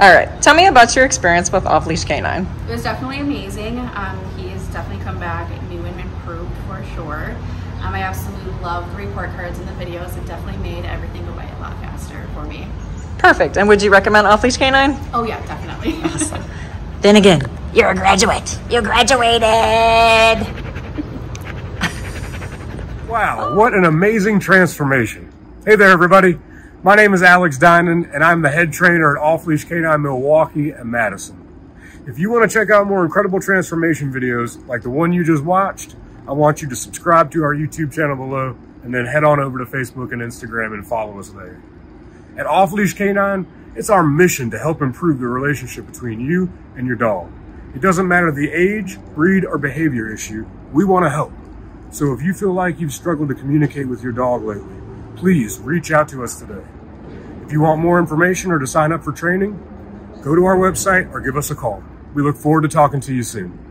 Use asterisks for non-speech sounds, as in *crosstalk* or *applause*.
All right, tell me about your experience with Off Leash K9. It was definitely amazing. Um, he's definitely come back new and improved for sure. Um, I absolutely love the report cards and the videos. It definitely made everything go by a lot faster for me. Perfect. And would you recommend Off Leash Canine? Oh yeah, definitely. awesome. *laughs* Finnegan, you're a graduate. You graduated. Wow, what an amazing transformation. Hey there, everybody. My name is Alex Dinan, and I'm the head trainer at Off Leash K9 Milwaukee and Madison. If you want to check out more incredible transformation videos like the one you just watched, I want you to subscribe to our YouTube channel below and then head on over to Facebook and Instagram and follow us there. At Off Leash K9, it's our mission to help improve the relationship between you and your dog. It doesn't matter the age, breed, or behavior issue, we want to help. So if you feel like you've struggled to communicate with your dog lately, please reach out to us today. If you want more information or to sign up for training, go to our website or give us a call. We look forward to talking to you soon.